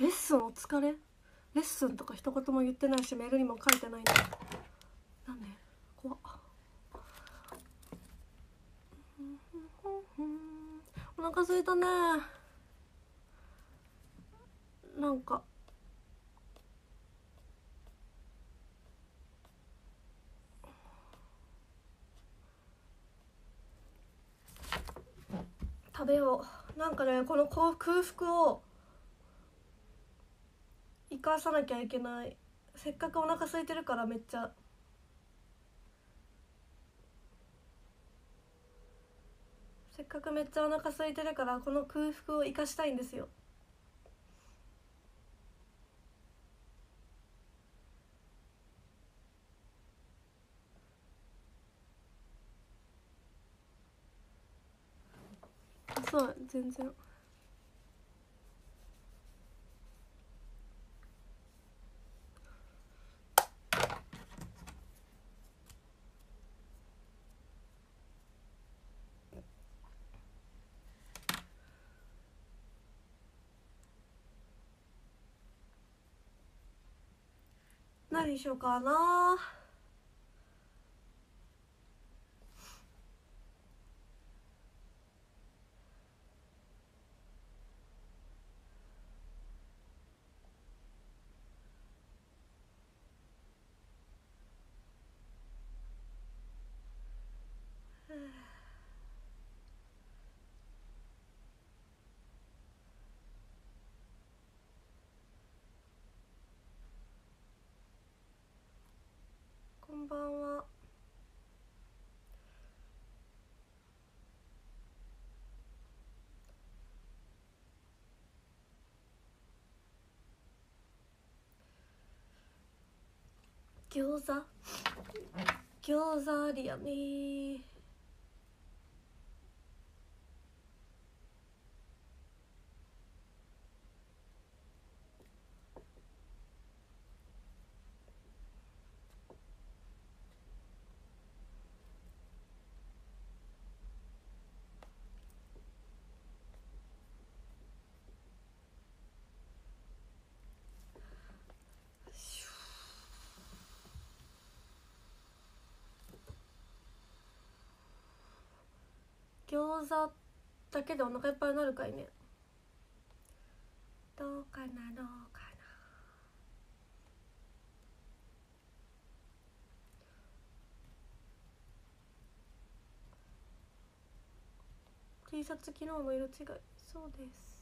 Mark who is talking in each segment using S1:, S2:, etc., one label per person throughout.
S1: レッスンお疲れ？レッスンとか一言も言ってないしメールにも書いてないんだなんで？怖っ。お腹空いたね。なんか。食べよう。なんかねこの空腹を生かさなきゃいけない。せっかくお腹空いてるからめっちゃ。せっかくめっちゃお腹空いてるからこの空腹を生かしたいんですよ。そう全然。何しようかな。んばんは。餃子？餃子ありやね餃子だけでお腹いっぱいになるかいね。どうかなどうかな。T シャツ昨日の色違い。そうです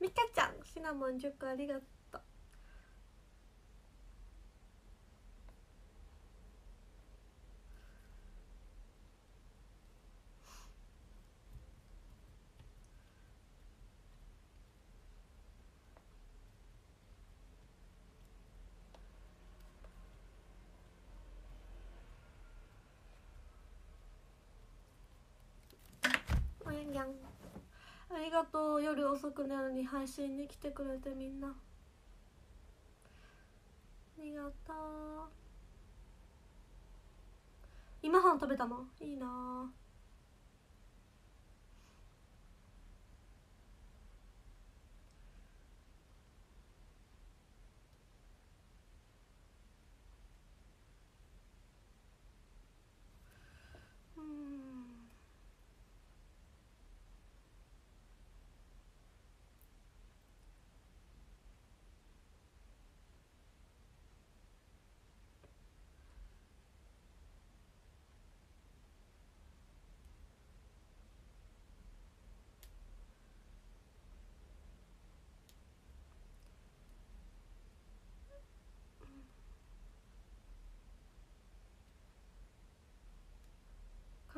S1: みかちゃんシナモン10個ありがとう。おやんやん。ありがとう。夜遅くなのに配信に来てくれてみんな。ありがとう。今半食べたの？いいな。あ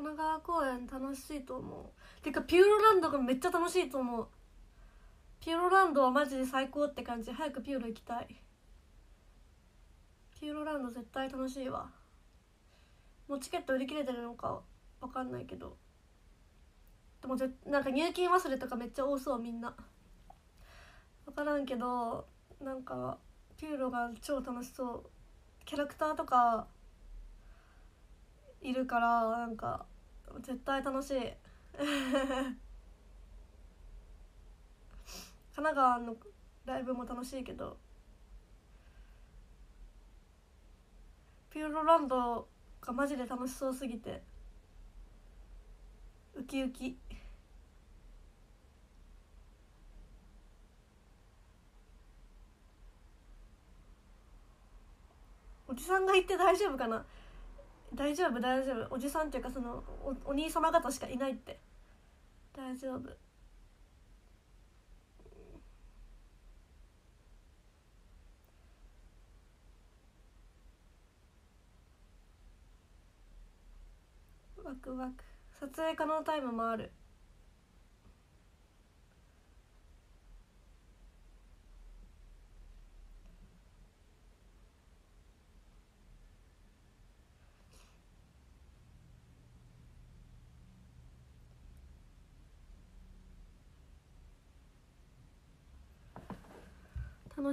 S1: 神奈川公園楽しいと思う。てかピューロランドがめっちゃ楽しいと思う。ピューロランドはマジで最高って感じ。早くピューロ行きたい。ピューロランド絶対楽しいわ。もうチケット売り切れてるのかわかんないけど。でもぜなんか入金忘れとかめっちゃ多そうみんな。分からんけどなんかピューロが超楽しそう。キャラクターとかいるからなんか絶対楽しい。神奈川のライブも楽しいけどピューロランドがマジで楽しそうすぎてウキウキ。おじさんが行って大丈夫かな？大丈夫大丈夫。おじさんっていうかそのおお兄様方しかいないって。大丈夫。ワクワク。撮影可能タイムもある。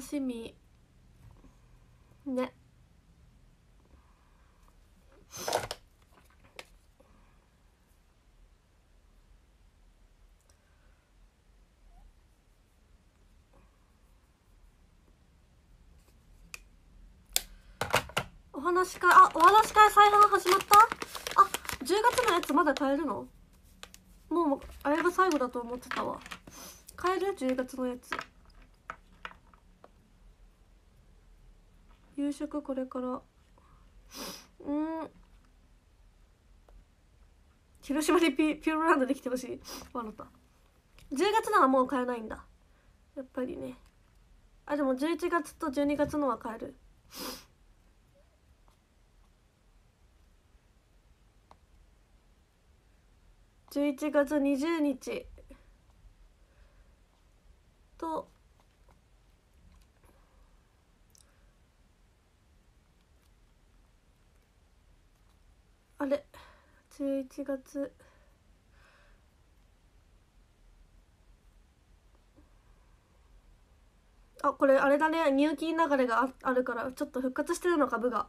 S1: 楽しみ。ね。お話し会あお話し会再販始まった？あ10月のやつまだ買えるの？もうあれが最後だと思ってたわ。買える？10月のやつ。夕食これから。うん。広島でピピューロランドできてほしい。笑った。10月ならもう買えないんだ。やっぱりね。あでも11月と12月のは買える。11月20日。とあれ11月。あこれあれだね。入金流れがあるからちょっと復活してるのか部が。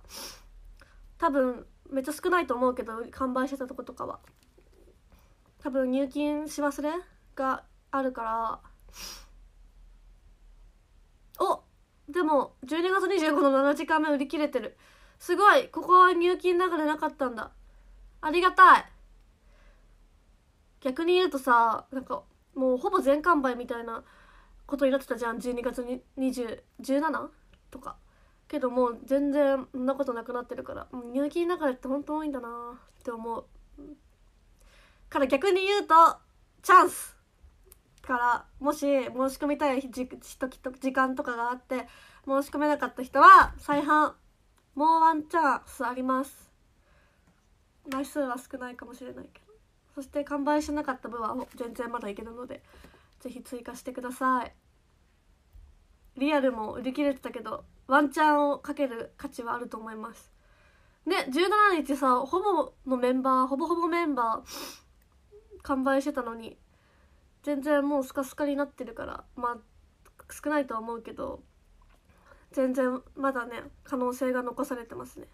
S1: 多分めっちゃ少ないと思うけど完売してたとことかは。多分入金し忘れがあるから。おでも12月25の7時間目売り切れてる。すごいここは入金流れなかったんだ。ありがたい。逆に言うとさなんかもうほぼ全完売みたいなことになってたじゃん。12月に2017とか。けどもう全然そんなことなくなってるから。入金流れって本当多いんだなって思う。から逆に言うとチャンス。からもし申し込みたい時時間とかがあって申し込めなかった人は再販もうワンチャンスあります。枚数は少ないかもしれないけど。そして完売しなかった分は全然まだいけるのでぜひ追加してください。リアルも売り切れてたけどワンチャンをかける価値はあると思います。で17日さほぼのメンバーほぼほぼメンバー完売してたのに全然もうスカスカになってるからまあ少ないとは思うけど全然まだね可能性が残されてますね。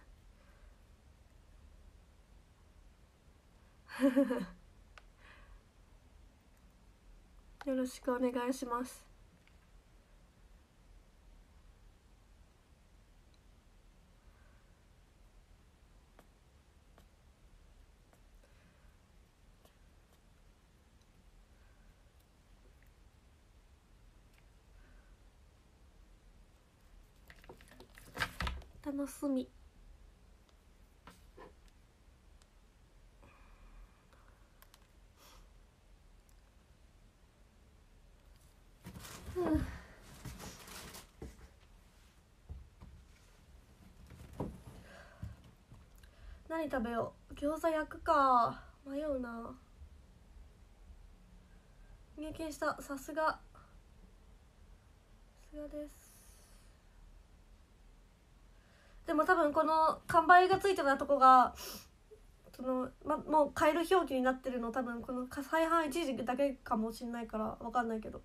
S1: よろしくお願いします。楽しみ。何食べよう。餃子焼くか。迷うな。入金した。さすが。さすがです。でも多分この完売がついてたとこがその、ま、もう変える表記になってるの多分この再販一時だけかもしんないからわかんないけど。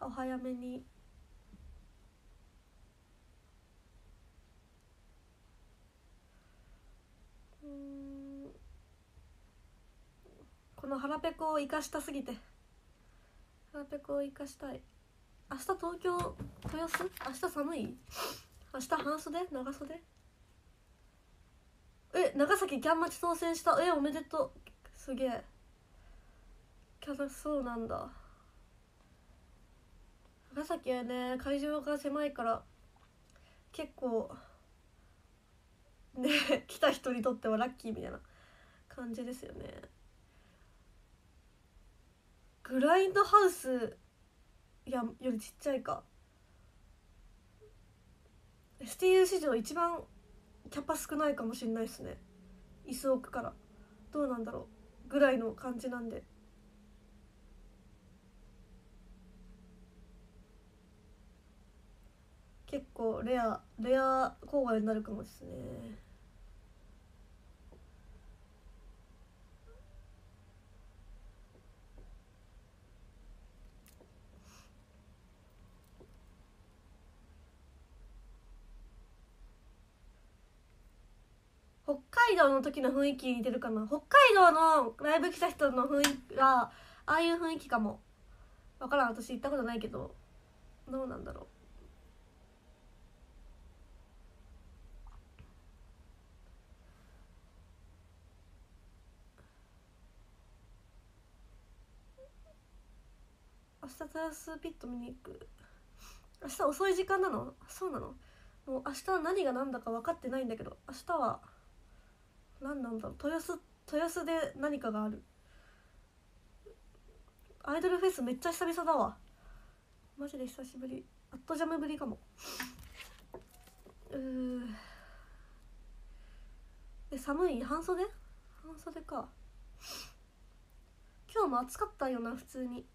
S1: お早めに。この腹ペコを生かしたすぎて。腹ペコを生かしたい。明日東京豊洲？明日寒い？明日半袖？長袖？え長崎キャンマチ当選した？えおめでとう。すげえ。キャラそうなんだ。長崎はね会場が狭いから結構ね来た人にとってはラッキーみたいな感じですよね。グラインドハウスいやよりちっちゃいか。STU 史上一番キャパ少ないかもしれないですね。椅子置くから。どうなんだろう。ぐらいの感じなんで。結構レアレア郊外になるかもですね北海道の時の雰囲気似てるかな？北海道のライブ来た人の雰囲気がああいう雰囲気かも。分からん。私行ったことないけど。どうなんだろう。明日テラスピット見に行く。明日遅い時間なの？そうなの？もう明日何が何だか分かってないんだけど明日は何なんだろう豊洲豊洲で何かがある。アイドルフェスめっちゃ久々だわ。マジで久しぶり。アットジャムぶりかも。うーえ寒い？半袖？半袖か。今日も暑かったよな普通に。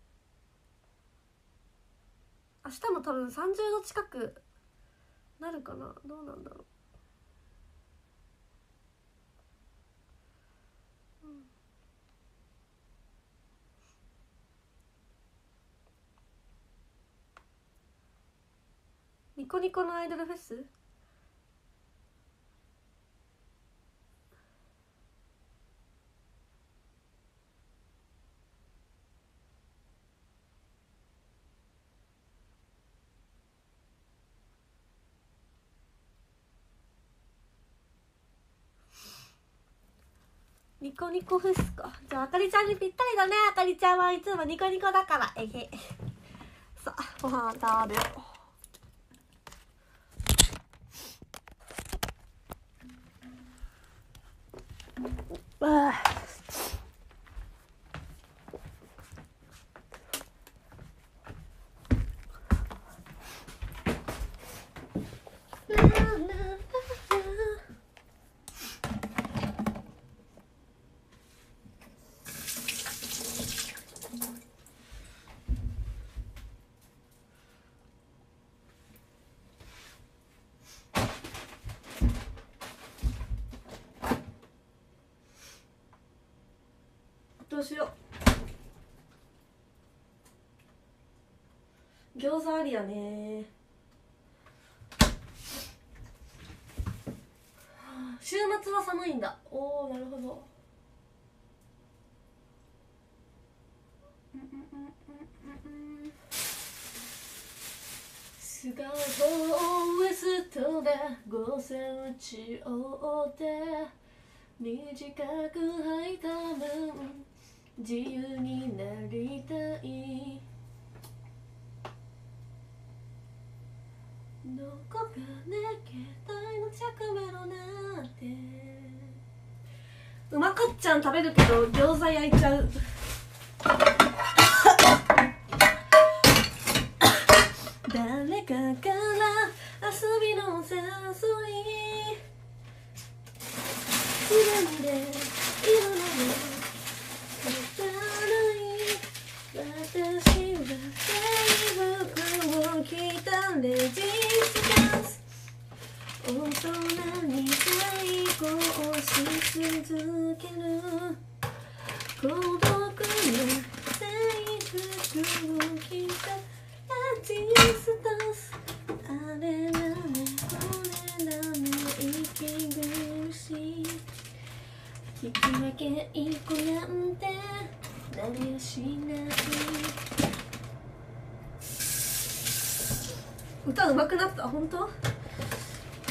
S1: 明日も多分30度近くなるかな。どうなんだろう。ニコニコのアイドルフェス？ニコニコフェスか。じゃああかりちゃんにぴったりだね。あかりちゃんはいつもニコニコだから。えへ。さあご飯食べよう。わあどうしよう餃子ありやね。週末は寒いんだ。おおなるほど。スカートウエストで5センチ折って短く履いた分自由になりたい。どこかね携帯の着メロなんて。うまかっちゃん食べるけど餃子焼いちゃう。誰かから遊びの誘い。自分でいるので私は制服を着たレジスタンス空に対抗し続ける孤独の制服を着たアーティストあれこれなの息苦しい。聞き分けい子なんて誰もしない。歌うまくなった本当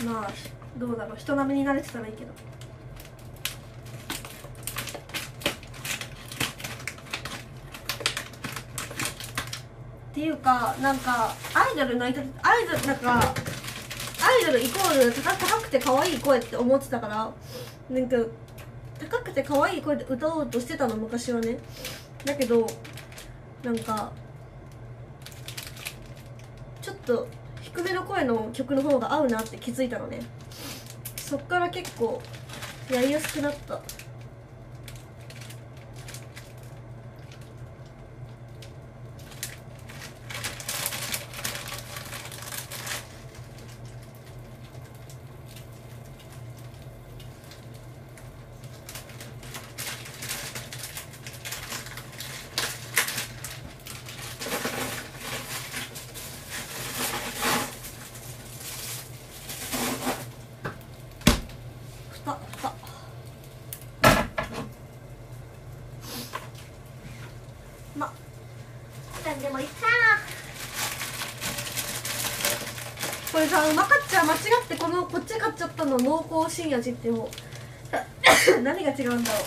S1: まあどうだろう。人並みに慣れてたらいいけど。っていうかなんかアイドルのいたアイドルなんかアイドルイコール高高くて可愛い声って思ってたからなんか高くて可愛い声で歌おうとしてたの昔はね。だけどなんかちょっと低めの声の曲の方が合うなって気づいたのね。そっから結構やりやすくなったふたふたまなんでもいいかこれさうまかっちゃ間違ってこのこっち買っちゃったの濃厚新味ってもう。何が違うんだろ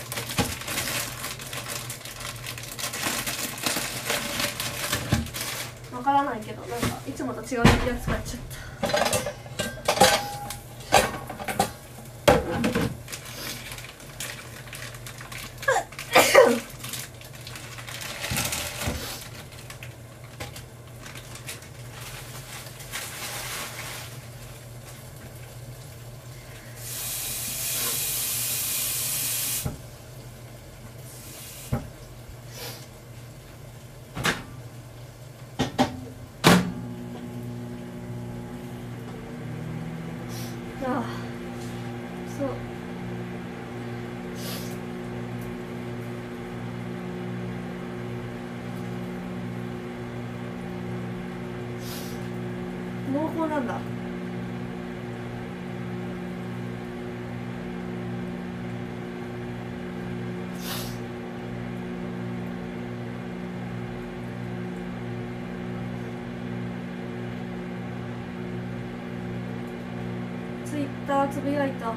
S1: う。わからないけどなんかいつもと違うやつ買っちゃったああそう濃厚なんだツイッターつぶやいた、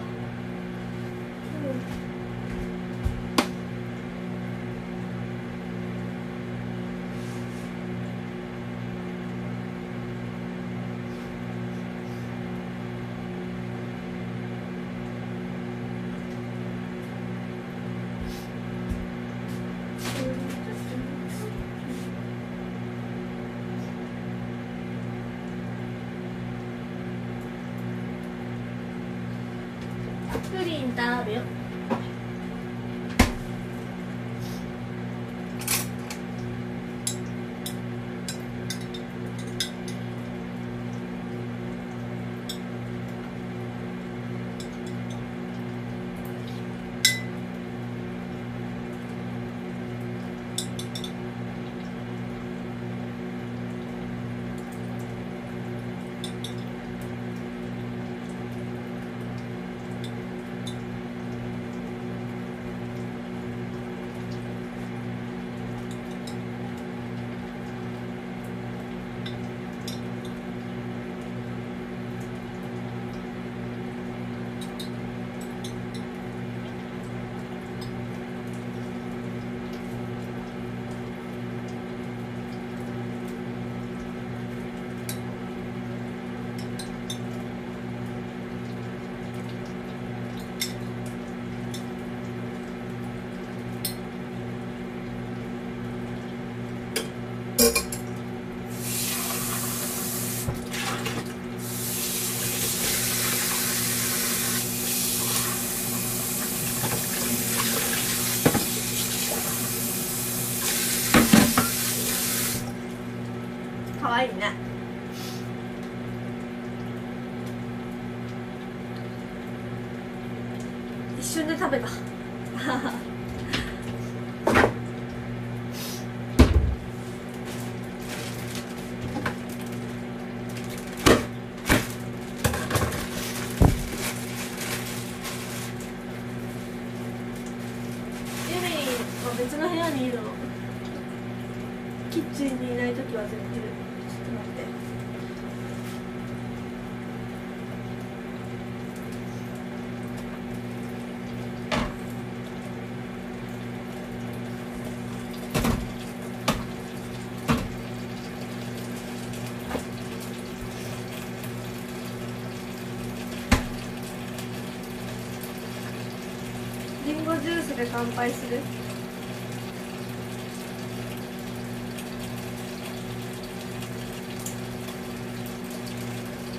S1: で乾杯する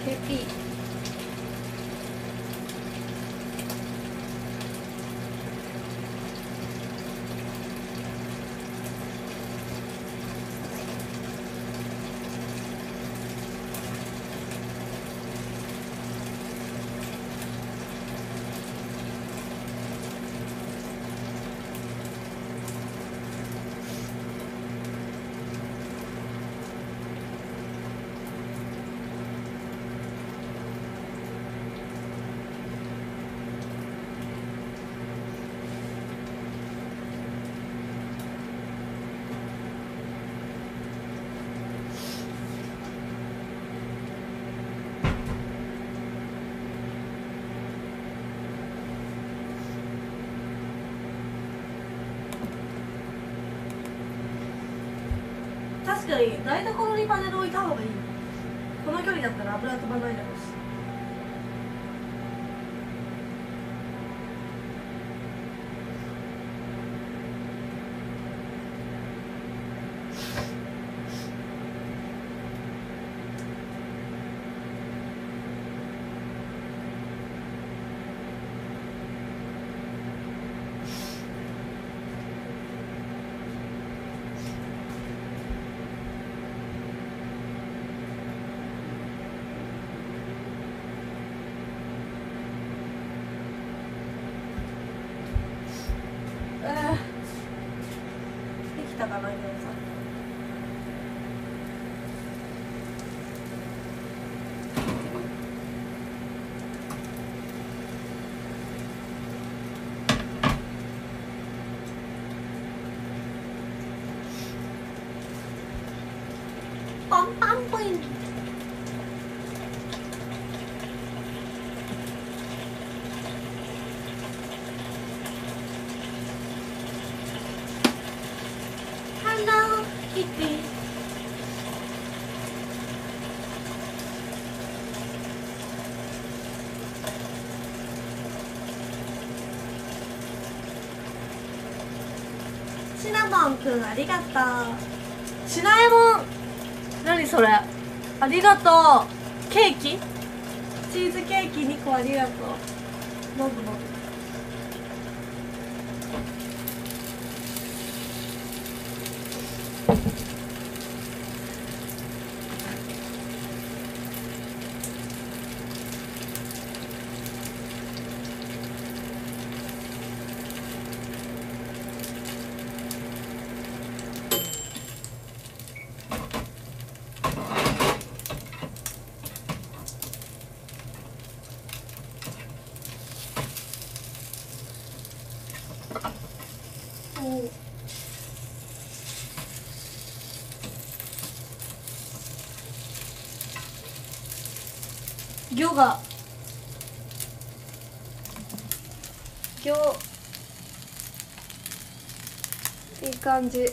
S1: ケピー確かに台所にパネル置いた方がいいこの距離だったら油飛ばないだろうしあーできたかな井上さんパンパンポイントハローキティシナモンくんありがとう。シナエモン何それ。ありがとう。ケーキ？チーズケーキ2個ありがとうどうぞどうぞおう魚が。魚。いい感じ。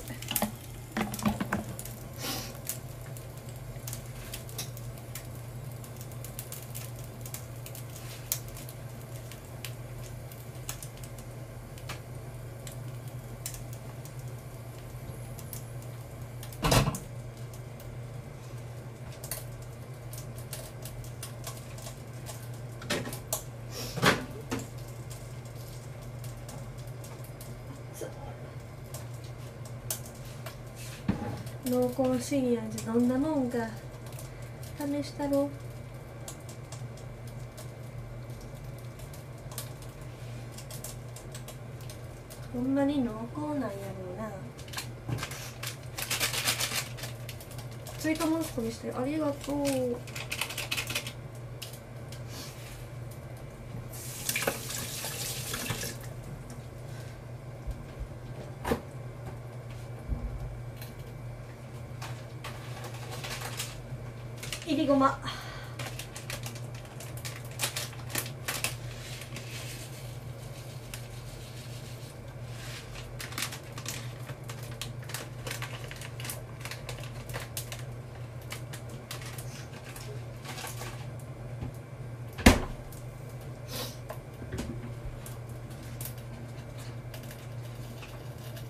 S1: 濃厚深夜味どんなもんか試したろほんまに濃厚なんやろうな。追加マスクにしてありがとうりごま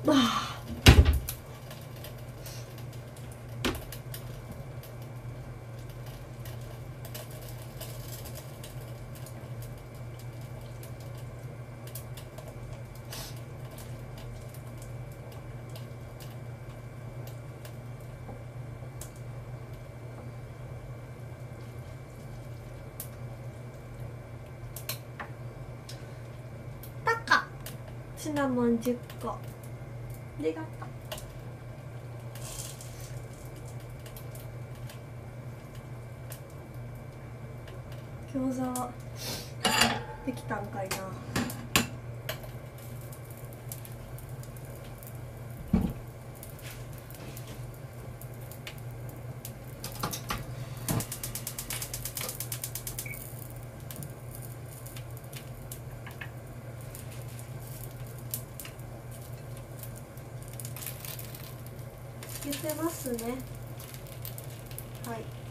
S1: わあタカシナモン10個ありがとう。餃子はできたんかいなつけてますねはい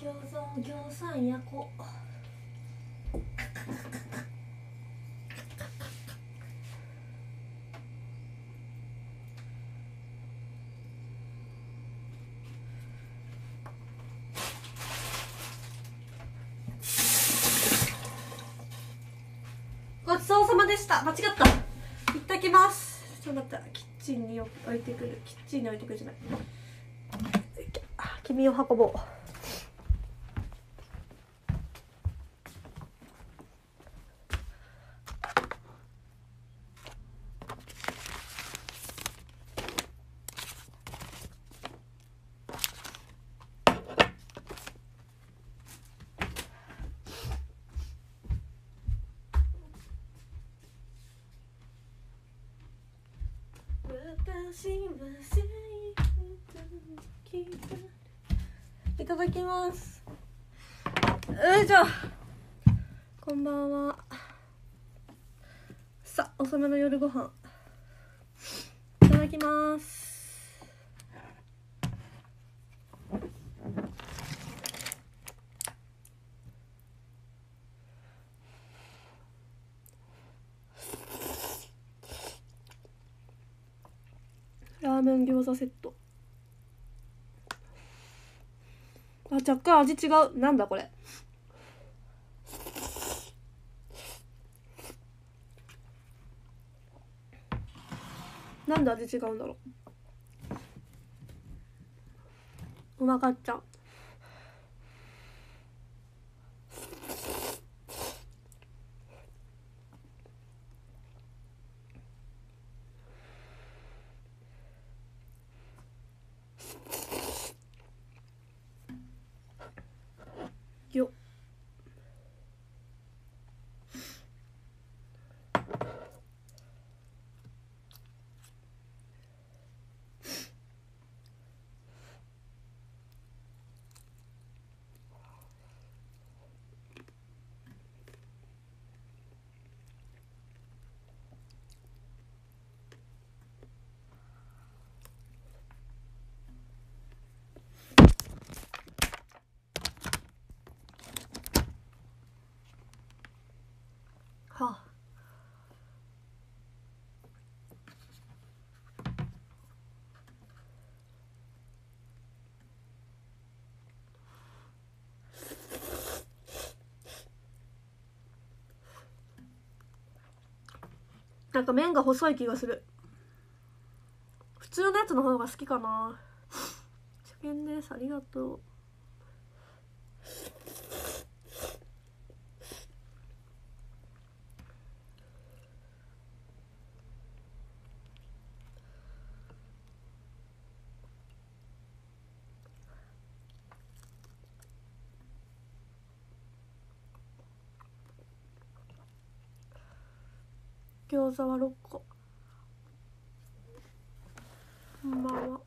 S1: 餃子を餃子焼こうごちそうさまでした。間違った。いっただきます。ちょっと待って。キッチンに置いてくる。キッチンに置いてくるじゃない。君を運ぼう私は正義いただきます。よいしょ。こんばんは。さあ遅めの夜ご飯。いただきます。ラーメン餃子セット。あ若干味違う。なんだこれ。なんで味違うんだろう。うまかっちなんか麺が細い気がする。普通のやつの方が好きかな。初見です。ありがとう。餃子は6個。こんばんは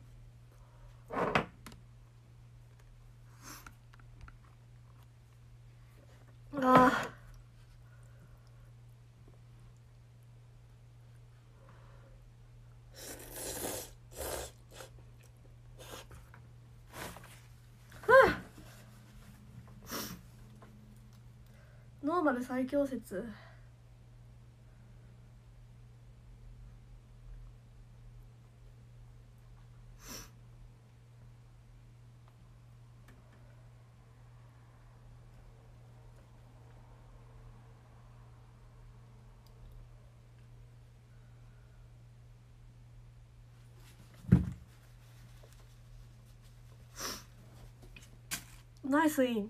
S1: あ。ノーマル最強説。ナ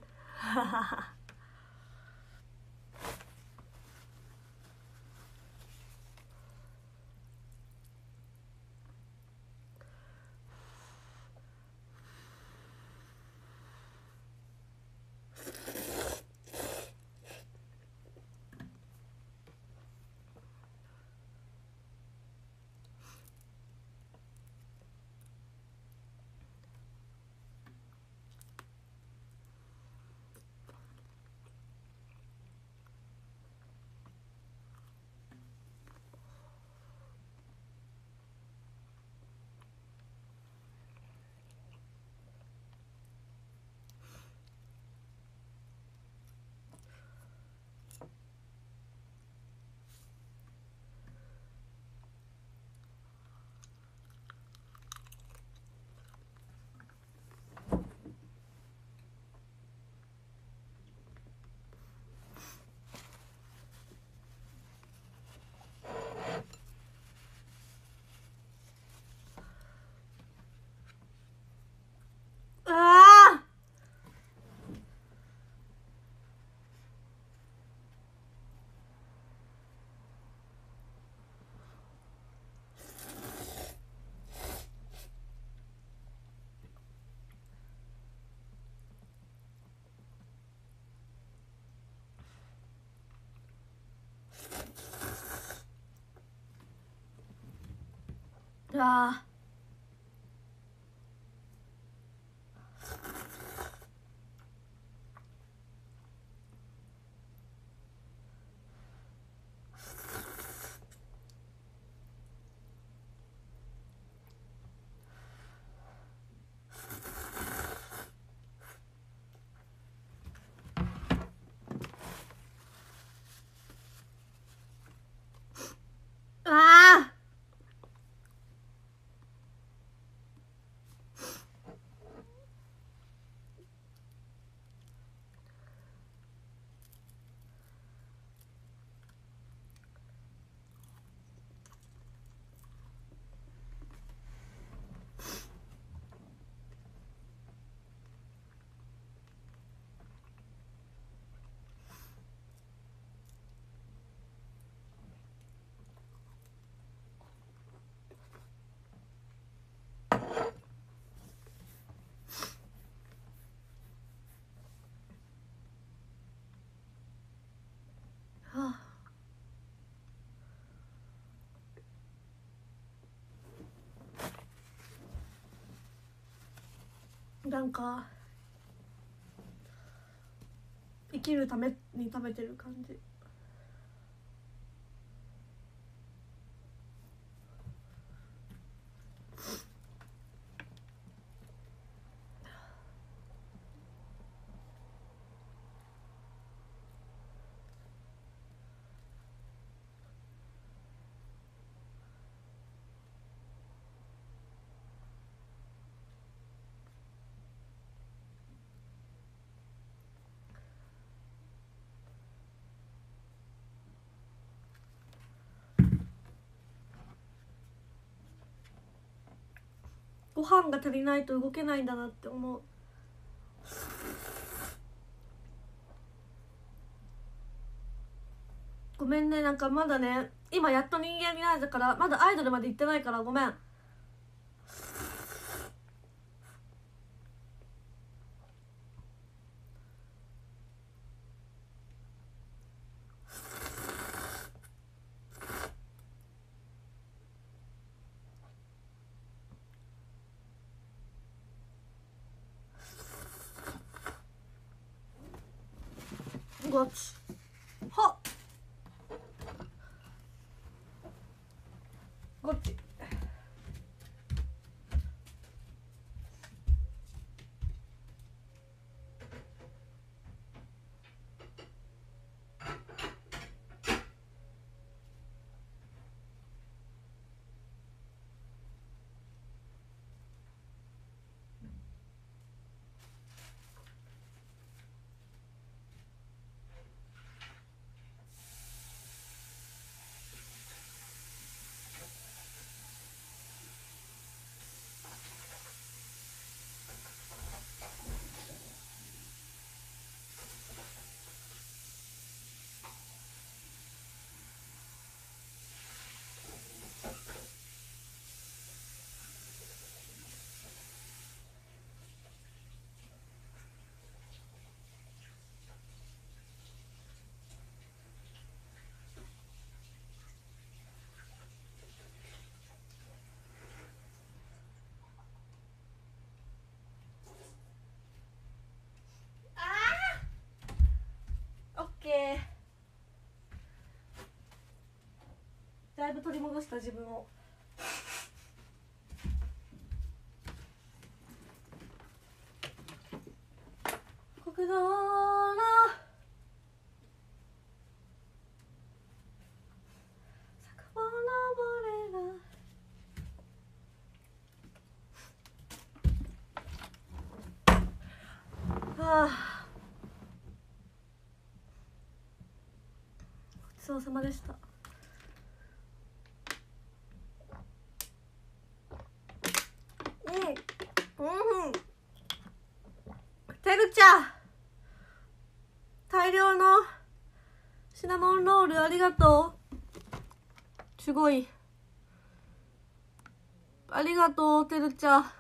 S1: あああはあなんか生きるために食べてる感じ。ご飯が足りないと動けないんだなって思う。ごめんねなんかまだね今やっと人間になれたからまだアイドルまで行ってないからごめんごちはっごっちオッケーだいぶ取り戻した自分を。国道の坂を登ればはあ。ごちそうさまでしたえいうんてるちゃん。大量のシナモンロールありがとう。すごい。ありがとうてるちゃん。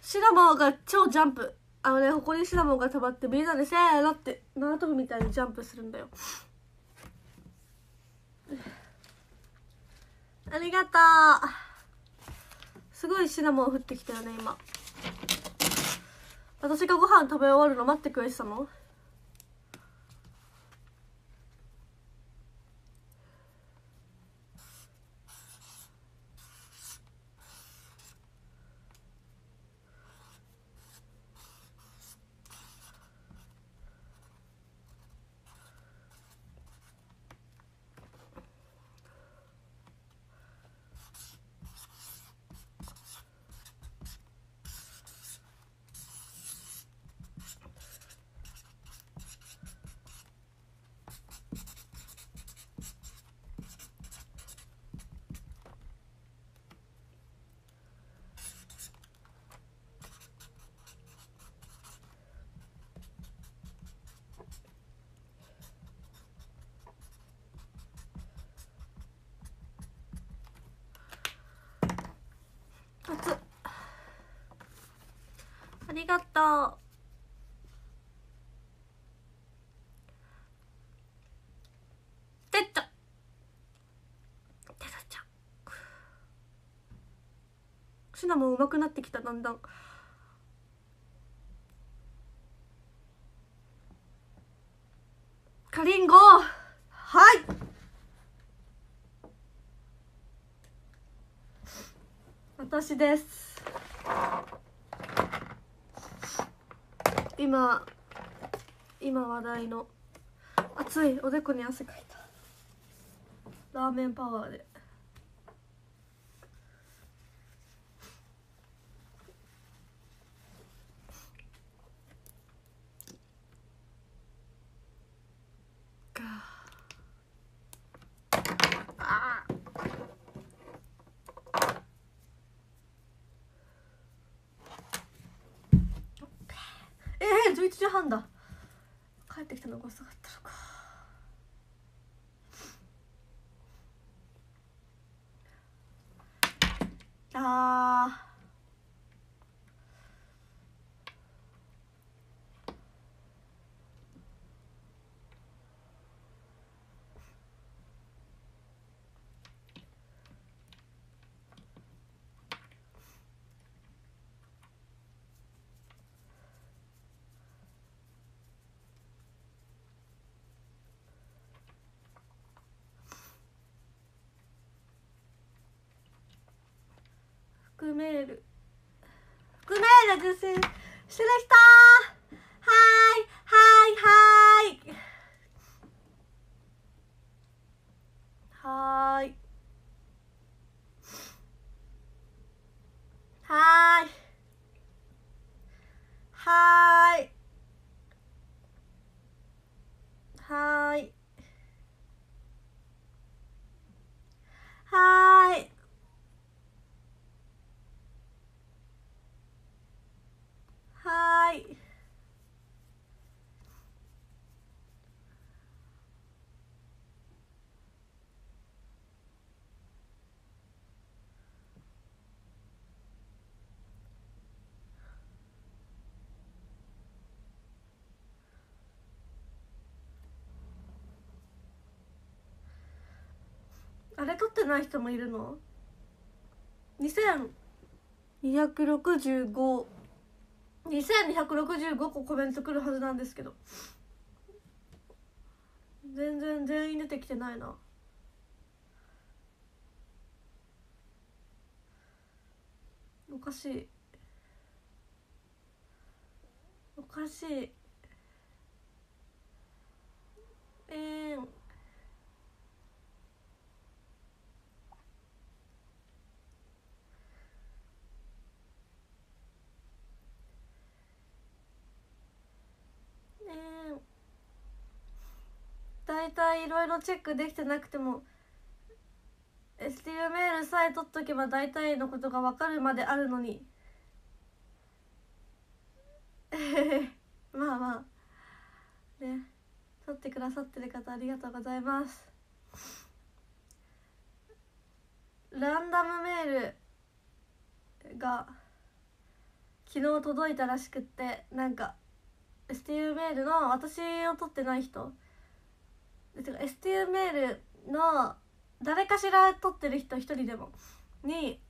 S1: シナモンが超ジャンプ。あのねここにシナモンが溜まってみんなでせーのって縄跳びみたいにジャンプするんだよ。ありがとう。すごいシナモン降ってきたよね今。私がご飯食べ終わるの待ってくれてたの？シナモンうまくなってきただんだん。かりんごはい。私です。今今話題の熱いおでこに汗かいた。ラーメンパワーであ11時半だ。帰ってきたのが遅かった。のかあーメール副メールです失礼したはーい。はい。はーい。はーい。はーい。はーい。はーい。はーいあれ撮ってない人もいるの ?2265 2265個コメント来るはずなんですけど。全然全員出てきてないな。おかしい。おかしい。えー、ねえ大体いろいろチェックできてなくても STU メールさえ取っとけば大体のことが分かるまであるのに。まあまあ。ね。取ってくださってる方ありがとうございます。ランダムメールが昨日届いたらしくってなんか STU メールの私を取ってない人てか STU メールの誰かしら取ってる人一人でもに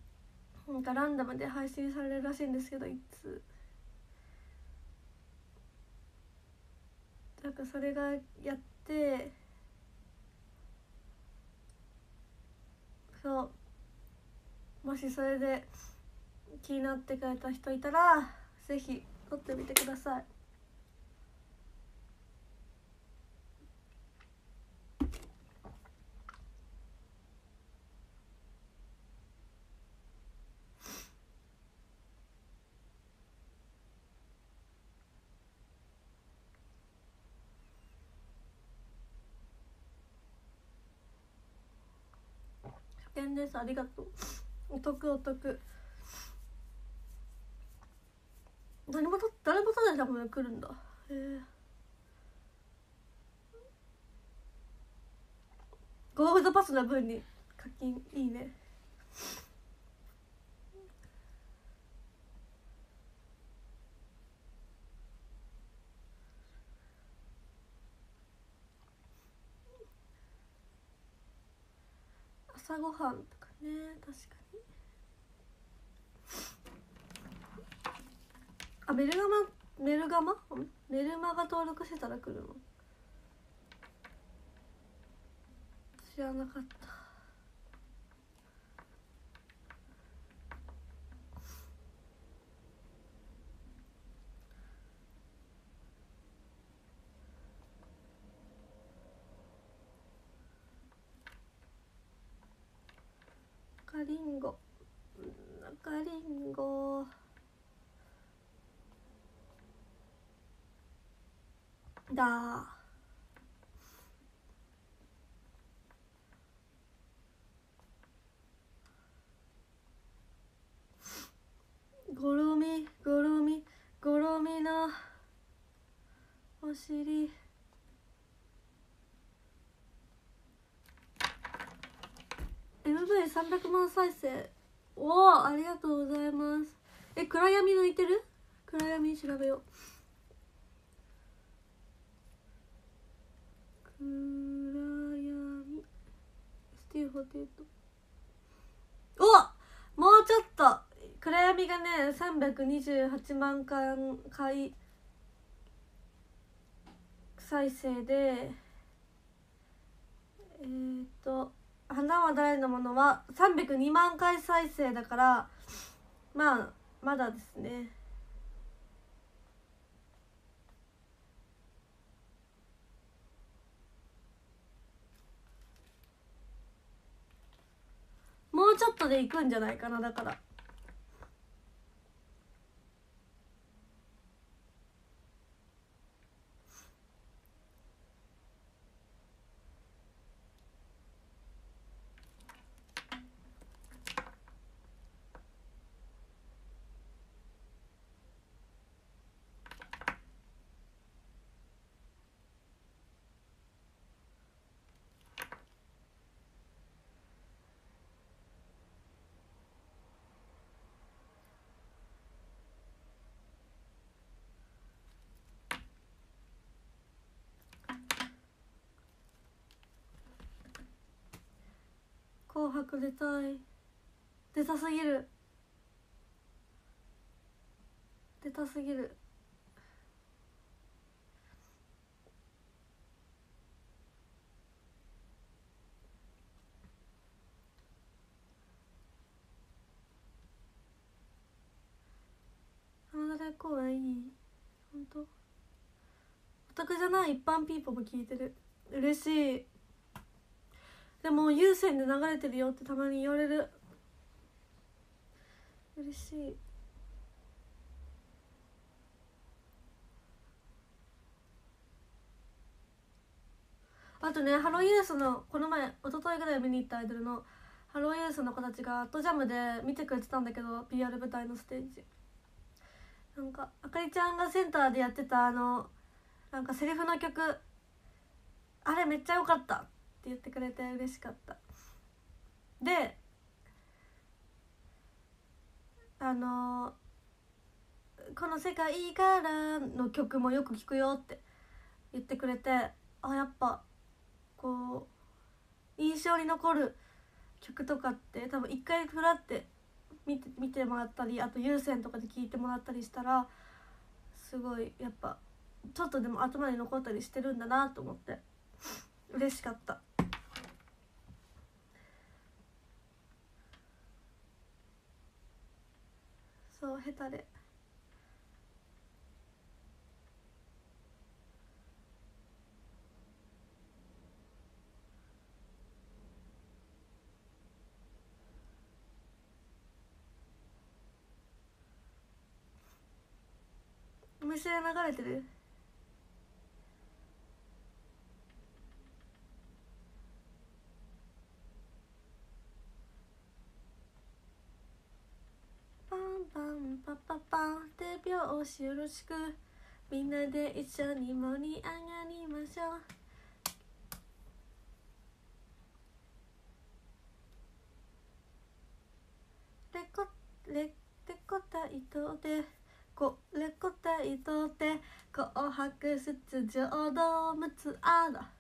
S1: なんかランダムで配信されるらしいんですけどいつ。なんかそれがやってそう。もしそれで気になってくれた人いたらぜひ撮ってみてください。初見です。ありがとう。お得お得。誰も誰もただでたもの来るんだ。へえ。ゴールドパスの分に課金。いいね。朝ごはんとかね確かに。あメルガマメルガマ？メルマが登録してたら来るの。知らなかった。かりんご。だ。ゴロミゴロミゴロミのお尻 MV300 万再生おおありがとうございます。え暗闇抜いてる？暗闇調べよう。暗闇。スティーホテトおもうちょっと。暗闇がね328万回再生で。えっ、と「花は誰のもの」は302万回再生だからまあまだですねもうちょっとで行くんじゃないかなだから。紅白出たい。出たすぎる。出たすぎる。浜田公園いい。本当。オタクじゃない一般ピーポーも聞いてる。嬉しい。でも有線で流れてるよってたまに言われる。嬉しい。あとねハローユースのこの前一昨日ぐらい見に行ったアイドルのハローユースの子たちが@JAM で見てくれてたんだけど PR 舞台のステージ。なんかあかりちゃんがセンターでやってたあのなんかセリフの曲。あれめっちゃ良かった。言ってくれて嬉しかったであの「この世界から」の曲もよく聴くよって言ってくれてあやっぱこう印象に残る曲とかって多分一回ふらって見て見てもらったりあと有線とかで聞いてもらったりしたらすごいやっぱちょっとでも頭に残ったりしてるんだなと思って嬉しかった。そう下手で。お店流れてるパンパパパン手拍子よろしく。みんなで一緒に盛り上がりましょう。レコレレコタイトでこレコタイトで紅白出場ドームツアーだ。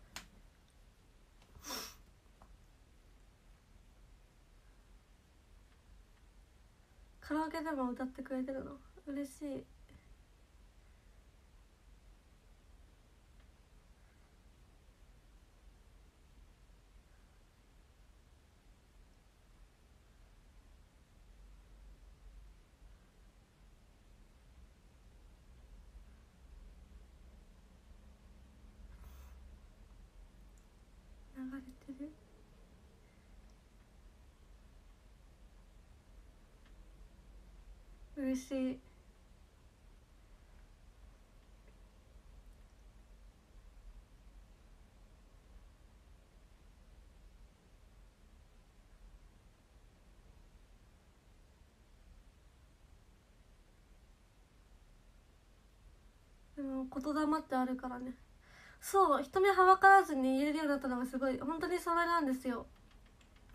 S1: カラオケでも歌ってくれてるの？嬉しい流れてるしい。言霊ってあるからね。そう人目はばからずに言えるようになったのがすごい。本当にそれなんですよ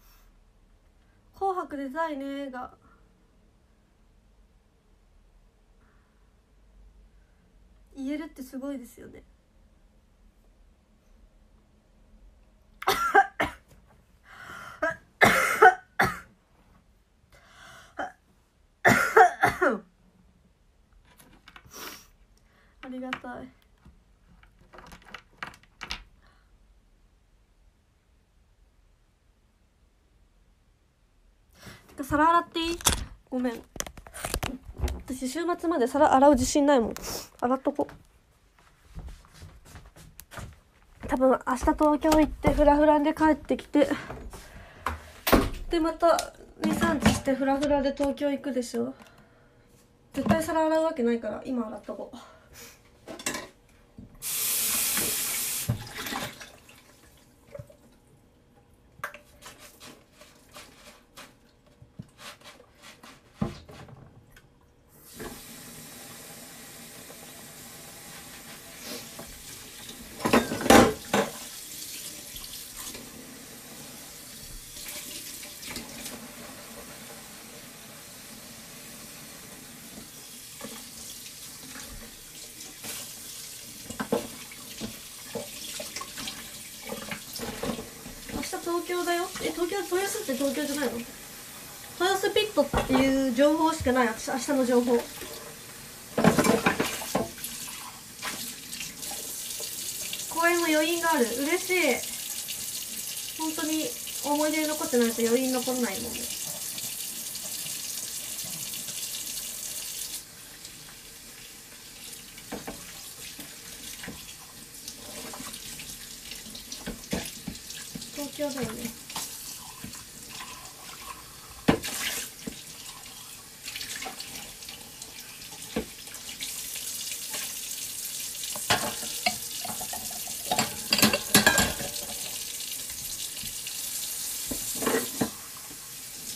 S1: 「紅白でざいね」が言えるってすごいですよね。ありがたい。皿洗っていい？ごめん。私週末まで皿洗う自信ないもん。洗っとこ。多分明日東京行ってフラフラで帰ってきて。でまた23日してフラフラで東京行くでしょ。絶対皿洗うわけないから今洗っとこう明日東京だよえ東京豊洲って東京じゃないの？豊洲ピットっていう情報しかない。私明日の情報。公演も余韻がある。嬉しい。本当に思い出に残ってないと余韻残んないもんね東京だよね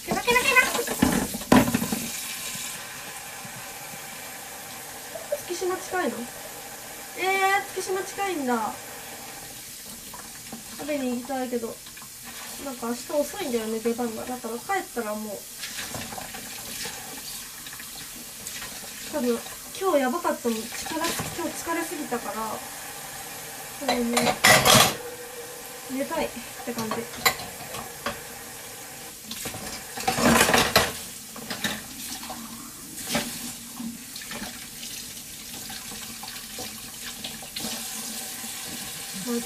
S1: ケラケラケラ月島近いのえー、月島近いんだ食べに行きたいけどなんか明日遅いんだよね出番がだから帰ったらもう多分今日やばかったの力今日疲れすぎたから多分ね寝たいって感じもう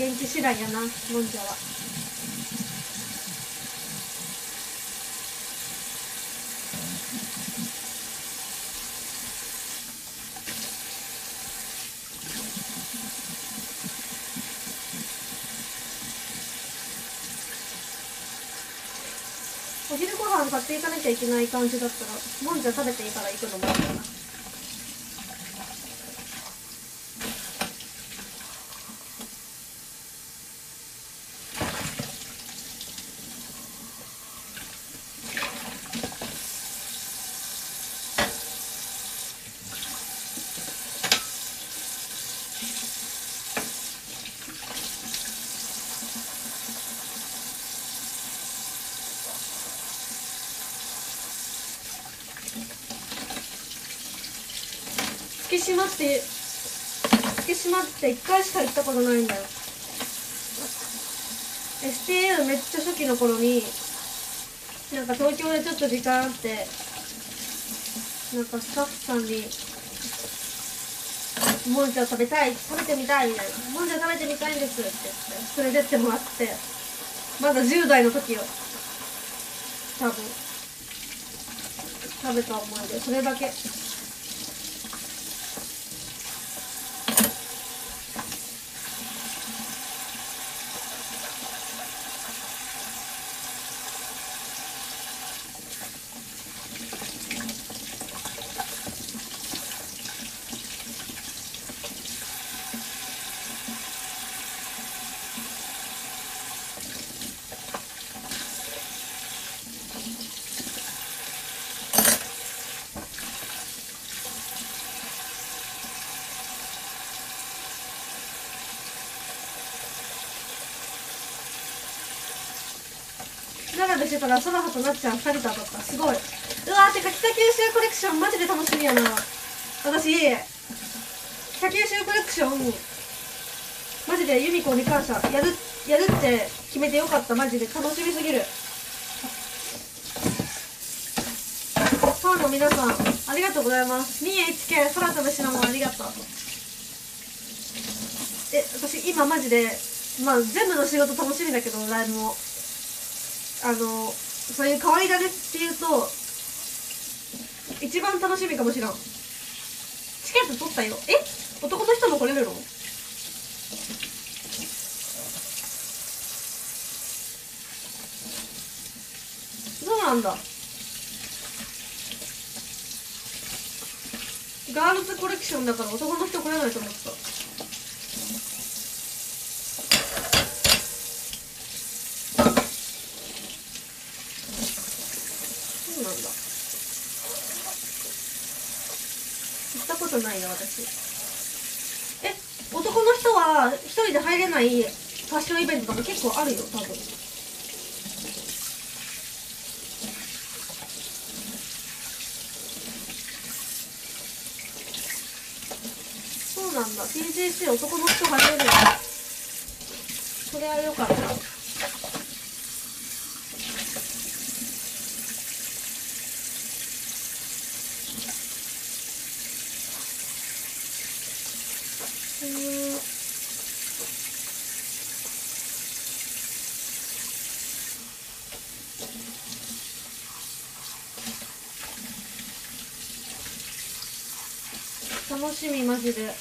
S1: 元気次第やなもんじゃは。お昼ご飯買っていかなきゃいけない感じだったらもんじゃ食べていいから行くのもいいかな。島って月島って1回しか行ったことないんだよ。STU めっちゃ初期の頃になんか東京でちょっと時間あってなんかスタッフさんに「もんじゃ食べたい食べてみたい」みたいな「もんじゃ食べてみたいんです」って言って連れてってもらってまだ10代の時よ。多分。食べた思い出。それだけ。ら空葉となっちゃん2人と当たったすごい。うわーてか北九州コレクションマジで楽しみやな。私北九州コレクションマジで由美子に感謝。やるやるって決めてよかった。マジで楽しみすぎる。ファンの皆さんありがとうございます。2HK 空飛ぶ品もありがとう。え私今マジでまあ全部の仕事楽しみだけどライブも。あのそういう可愛いだねっていうと一番楽しみかもしらん。チケット取ったよ。え？男の人も来れるの？そうなんだ？ガールズコレクションだから男の人来れないと思ったそうなんだ行ったことないな私え男の人は一人で入れないファッションイベントとか結構あるよ多分。そうなんだ。TJC 男の人が出るそれはよかったうーん楽しみマジで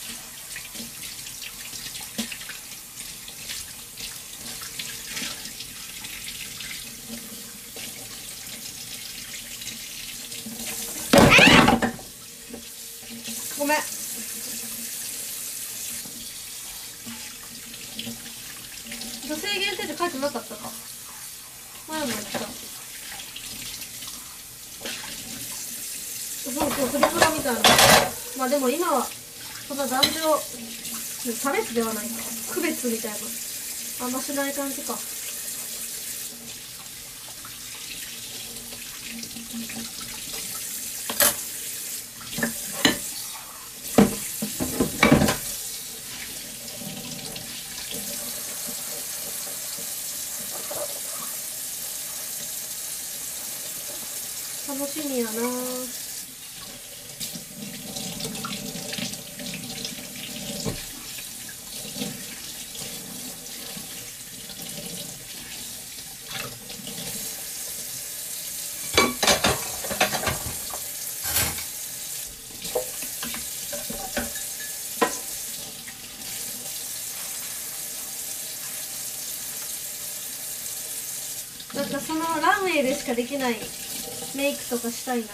S1: ごめん女性限定って書いてなかったか前も言ったそうそうプリクラみたいなまあでも今はそんな男女差別ではないか。区別みたいな。あんましない感じか楽しみやななんかそのランウェイでしかできないメイクとかしたいな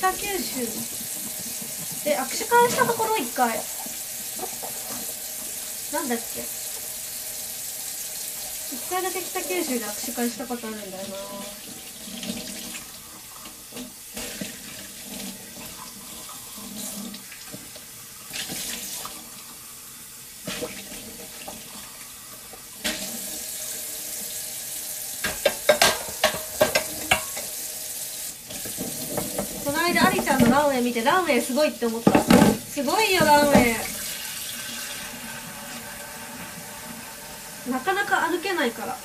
S1: 北九州で握手会したところ一回。なんだっけ？一回だけ北九州で握手会したことあるんだよなこの間ありちゃんランウェイ見てランすごいって思った。すごいよランウェイなかなか歩けないから。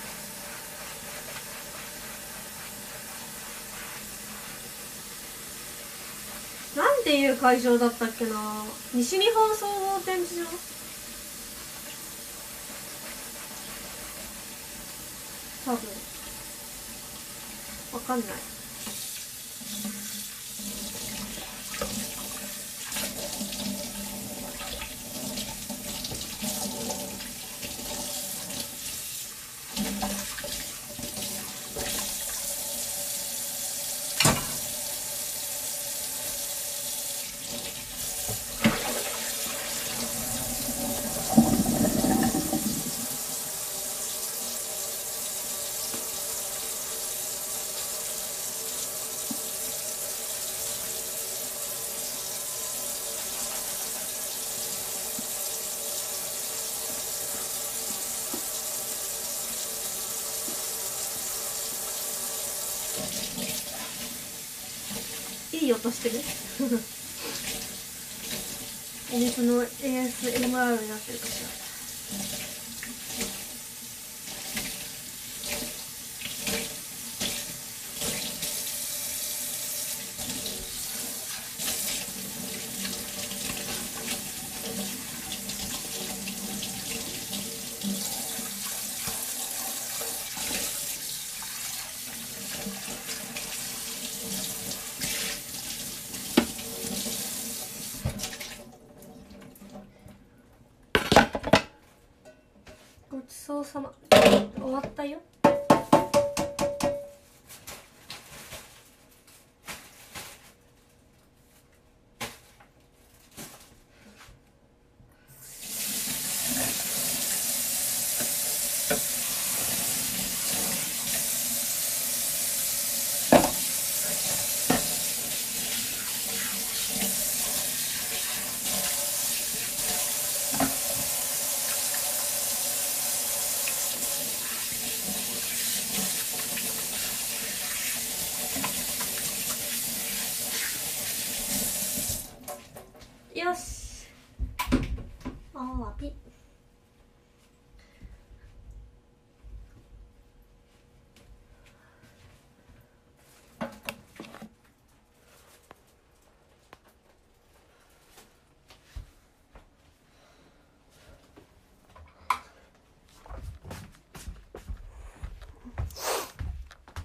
S1: なんていう会場だったっけな。西日本総合展示場？多分。わかんない音してるエニスの ASMR になってるかしらご様終わったよしあわぴ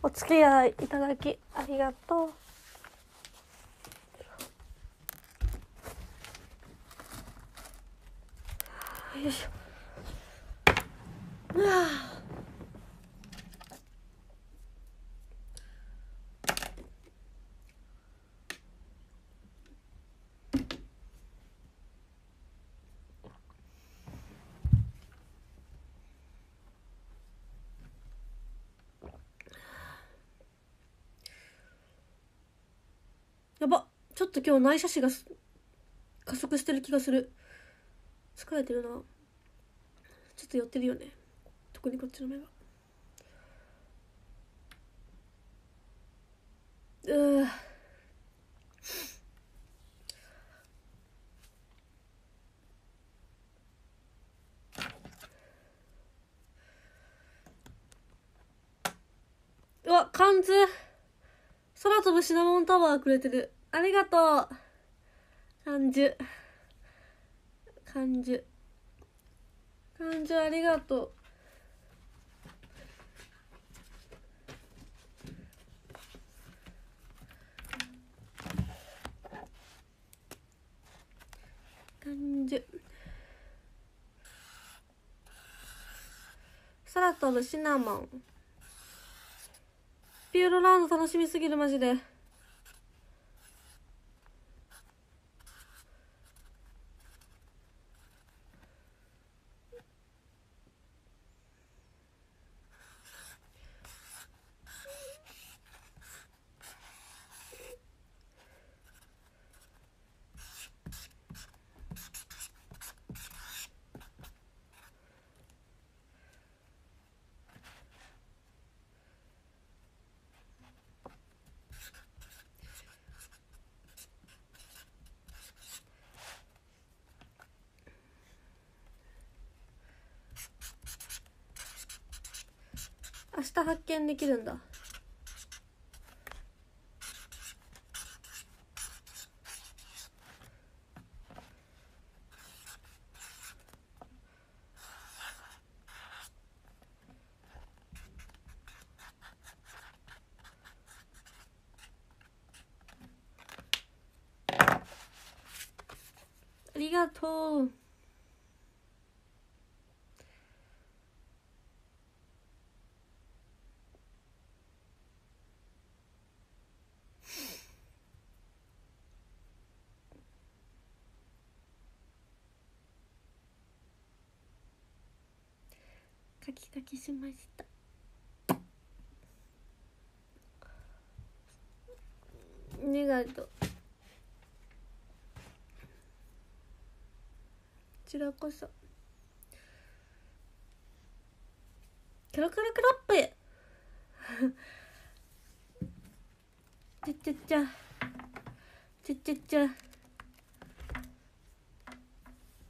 S1: お付き合いいただきありがとう。ちょっと今日内斜視が加速してる気がする。疲れてるな。ちょっと寄ってるよね。特にこっちの目がうー。うわ缶ズ空飛ぶシナモンタワーくれてる。ありがとう。缶ジュ感じ感じありがとう。感じ空飛ぶシナモン。ピューロランド楽しみすぎるマジで。明日発見できるんだありがとうカキカキしました。ありがと。うこちらこそ。キャラクラクラップちゃちゃちゃちっちゃちゃ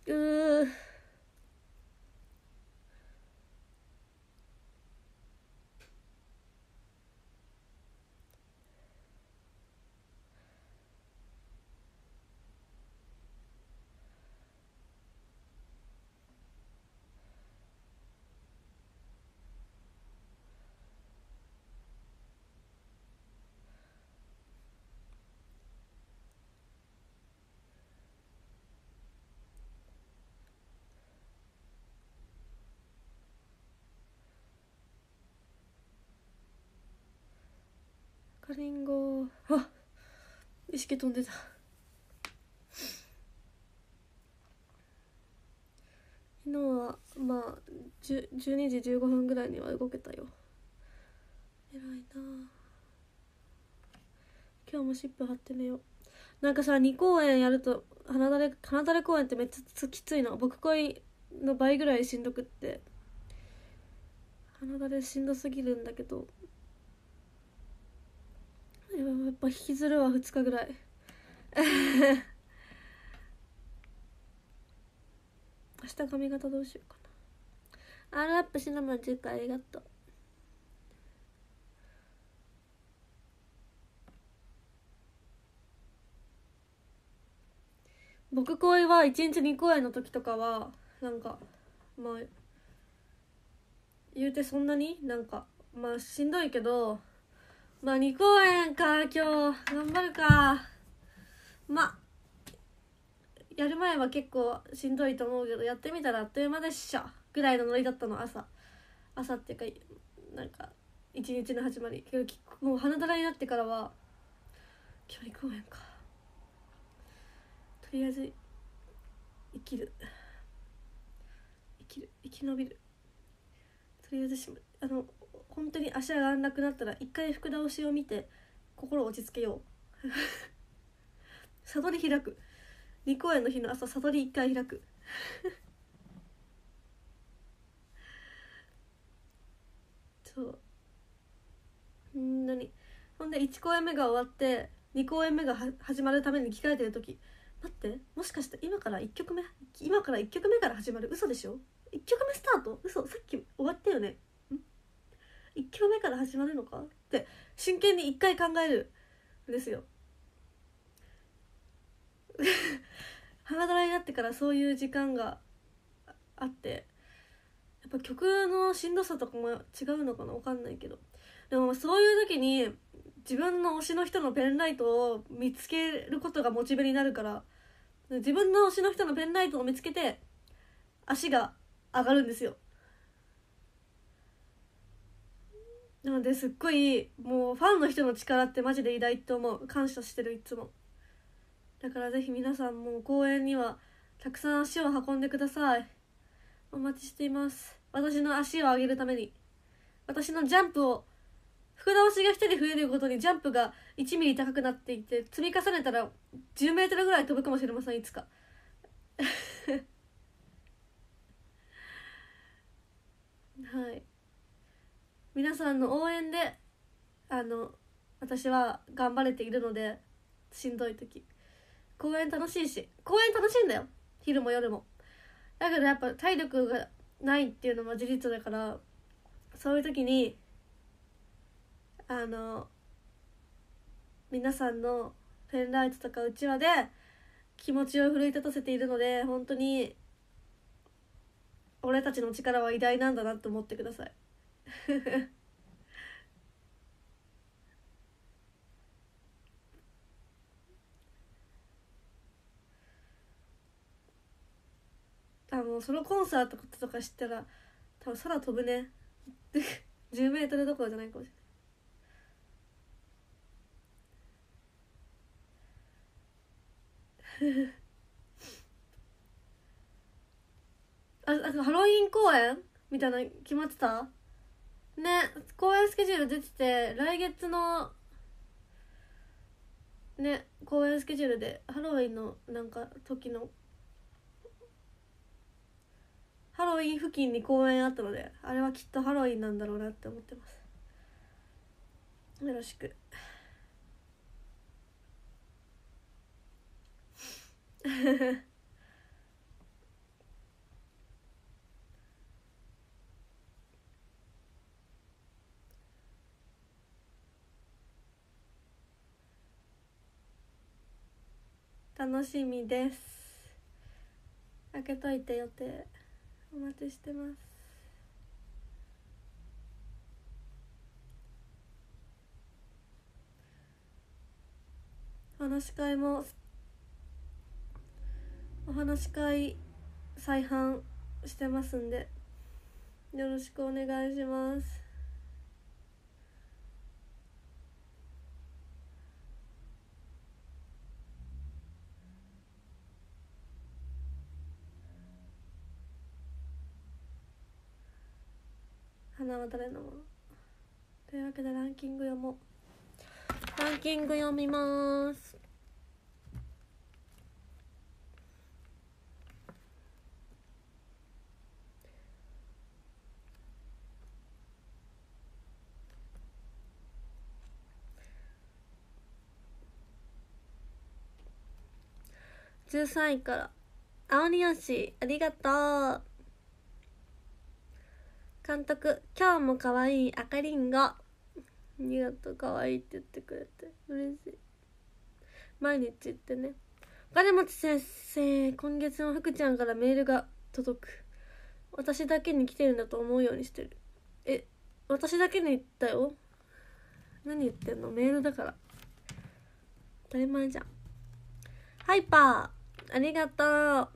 S1: うー。カリンゴ。あ意識飛んでた。昨日はまあ12時15分ぐらいには動けたよ。偉いな。今日も湿布貼って寝よう。なんかさ2公演やると花だれ花だれ公演ってめっちゃきついの僕恋の倍ぐらいしんどくって。花だれしんどすぎるんだけど。やっぱ引きずるわ2日ぐらい。明日髪型どうしようかな。アルアップシナモン10回ありがとう。僕恋は1日2公演の時とかはなんかまあ言うてそんなになんかまあしんどいけどまあ2公演か今日。頑張るか。まあやる前は結構しんどいと思うけどやってみたらあっという間でっしょ。ぐらいのノリだったの朝。朝っていうかなんか一日の始まり。けどもう花だらになってからは今日2公演か。とりあえず生きる。生きる。生き延びる。とりあえずしあの本当に足上がらなくなったら一回福倒しを見て心を落ち着けよう。悟り開く。2公演の日の朝悟り一回開く。そう。ほんなに。ほんで1公演目が終わって2公演目が始まるために着替えてる時。待ってもしかして今から1曲目今から1曲目から始まる？嘘でしょ？1曲目スタート？嘘さっき終わったよね？1曲目から始まるのか？って真剣に一回考えるんですよ。花ドラになってからそういう時間があってやっぱ曲のしんどさとかも違うのかな？分かんないけど。でもそういう時に自分の推しの人のペンライトを見つけることがモチベになるから自分の推しの人のペンライトを見つけて足が上がるんですよ。なのですっごいもうファンの人の力ってマジで偉大って思う。感謝してるいつも。だからぜひ皆さんも公園にはたくさん足を運んでください。お待ちしています。私の足を上げるために。私のジャンプを福倒しが1人増えるごとにジャンプが1ミリ高くなっていて積み重ねたら10メートルぐらい飛ぶかもしれませんいつか。はい。皆さんの応援であの私は頑張れているのでしんどい時。公園楽しいし公園楽しいんだよ。昼も夜も。だけどやっぱ体力がないっていうのも事実だからそういう時にあの皆さんのペンライトとかうちわで気持ちを奮い立たせているので本当に俺たちの力は偉大なんだなって思ってください。あのそのコンサートとか知ったら多分空飛ぶね。10メートルどころじゃないかもしれない。ああハロウィン公演みたいな決まってた？ね公演スケジュール出てて来月のね公演スケジュールでハロウィンのなんか時のハロウィン付近に公園あったのであれはきっとハロウィンなんだろうなって思ってます。よろしく。楽しみです。開けといて予定お待ちしてます。お話し会もお話し会再販してますんでよろしくお願いします。花は誰のもの？というわけでランキング読もう。ランキング読みます。13位から。青によしありがとう。監督今日も可愛い赤りんごありがとう可愛いって言ってくれて。嬉しい。毎日言ってね。金持ち先生今月も福ちゃんからメールが届く。私だけに来てるんだと思うようにしてる。え私だけに言ったよ。何言ってんの？メールだから。当たり前じゃん。ハイパー。ありがとう。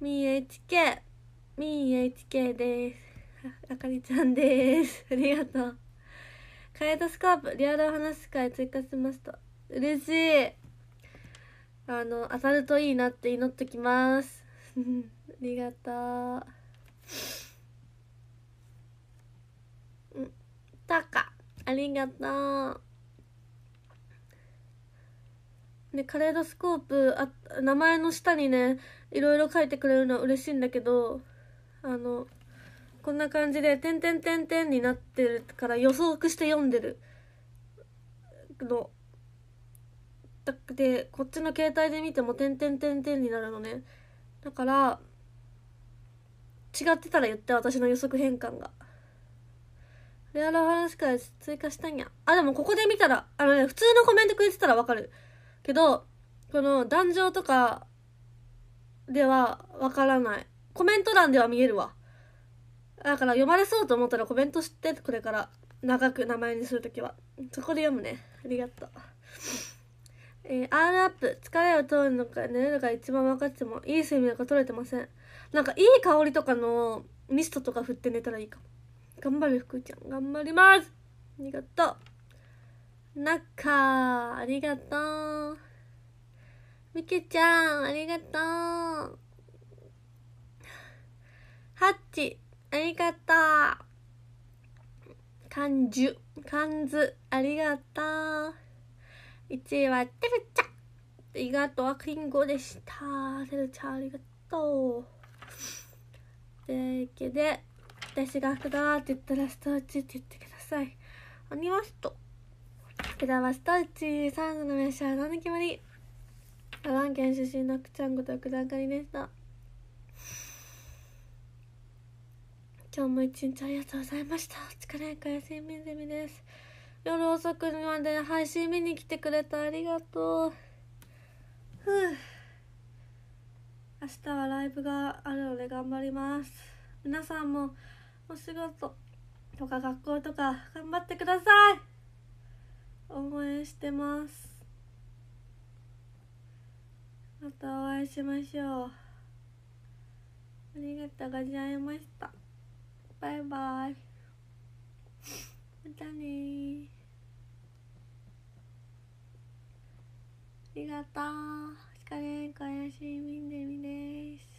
S1: みー HK、みー HK です。あかりちゃんです。ありがとう。カエドスコープ、リアルお話す会追加しました。嬉しい。あの、当たるといいなって祈っときます。ありがとう。うん、タカ、ありがとう。ね、カレードスコープあ名前の下にねいろいろ書いてくれるのは嬉しいんだけどあのこんな感じで「てんてんてんてん」になってるから予測して読んでる。の。だでこっちの携帯で見ても「てんてんてんてん」になるのね。だから違ってたら言って私の予測変換が。レアル話から追加したんや。あでもここで見たらあのね普通のコメントくれてたらわかる。けどこの壇上とかではわからない。コメント欄では見えるわ。だから読まれそうと思ったらコメントしてこれから長く名前にするときは。そこで読むね。ありがとう。えー、R アップ。疲れを取るのか寝るのが一番分かってもいい睡眠なんか取れてません。なんかいい香りとかのミストとか振って寝たらいいかも。頑張る福ちゃん。頑張ります。ありがとう。中ありがとう。みけちゃんありがとう。ハッチ。ありがとう。かんじゅかんず。ありがとう。1位はてるちゃん。ありがとうキンゴでした。てるちゃんありがとう。というわけで私が福だって言ったらストーチって言ってください。ありました。こちらはストーチサンドのメッシャーの決まり？長野県出身のくちゃんこと福田あかりでした。今日も一日ありがとうございました。お疲れかや睡眠ゼミです。夜遅くまで配信見に来てくれてありがとう。ふう。明日はライブがあるので頑張ります。皆さんもお仕事とか学校とか頑張ってください。応援してます。またお会いしましょう。ありがとうございました。バイバイ。またねありがとう。お疲れ。おやすみんでみです。